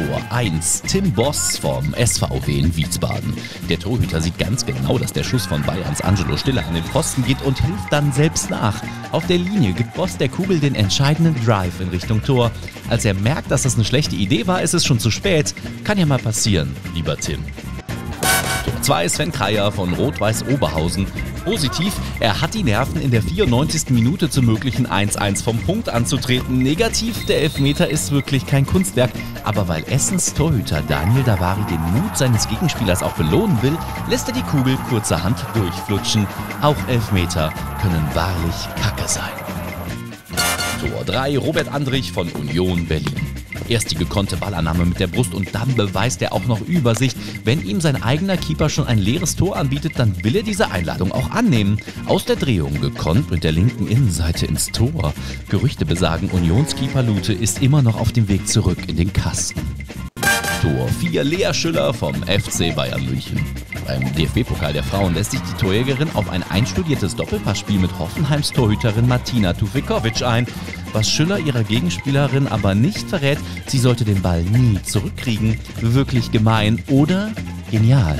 Tor 1 Tim Boss vom SVW in Wiesbaden. Der Torhüter sieht ganz genau, dass der Schuss von Bayerns Angelo Stiller an den Pfosten geht und hilft dann selbst nach. Auf der Linie gibt Boss der Kugel den entscheidenden Drive in Richtung Tor. Als er merkt, dass das eine schlechte Idee war, ist es schon zu spät. Kann ja mal passieren, lieber Tim. Tor 2 Sven Kreier von Rot-Weiß Oberhausen. Positiv, er hat die Nerven in der 94. Minute zum möglichen 1-1 vom Punkt anzutreten. Negativ, der Elfmeter ist wirklich kein Kunstwerk. Aber weil Essens Torhüter Daniel Davari den Mut seines Gegenspielers auch belohnen will, lässt er die Kugel kurzerhand durchflutschen. Auch Elfmeter können wahrlich Kacke sein. Tor 3 Robert Andrich von Union Berlin. Erst die gekonnte Ballannahme mit der Brust und dann beweist er auch noch Übersicht. Wenn ihm sein eigener Keeper schon ein leeres Tor anbietet, dann will er diese Einladung auch annehmen. Aus der Drehung gekonnt mit der linken Innenseite ins Tor. Gerüchte besagen, Unionskeeper Lute ist immer noch auf dem Weg zurück in den Kasten. Tor 4 Lea Schüller vom FC Bayern München. Beim DFB-Pokal der Frauen lässt sich die Torjägerin auf ein einstudiertes Doppelpassspiel mit Hoffenheims Torhüterin Martina Tufikovic ein. Was Schüller ihrer Gegenspielerin aber nicht verrät, sie sollte den Ball nie zurückkriegen. Wirklich gemein oder genial.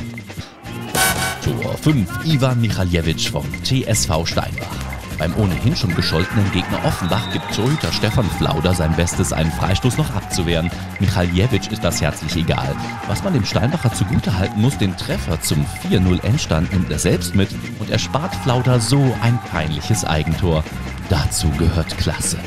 Tor 5 Ivan Michaljewitsch vom TSV Steinbach. Beim ohnehin schon gescholtenen Gegner Offenbach gibt Torhüter Stefan Flauder sein Bestes, einen Freistoß noch abzuwehren. Michaljewitsch ist das herzlich egal. Was man dem Steinbacher zugutehalten muss, den Treffer zum 4-0 Endstand nimmt er selbst mit und erspart Flauder so ein peinliches Eigentor. Dazu gehört Klasse.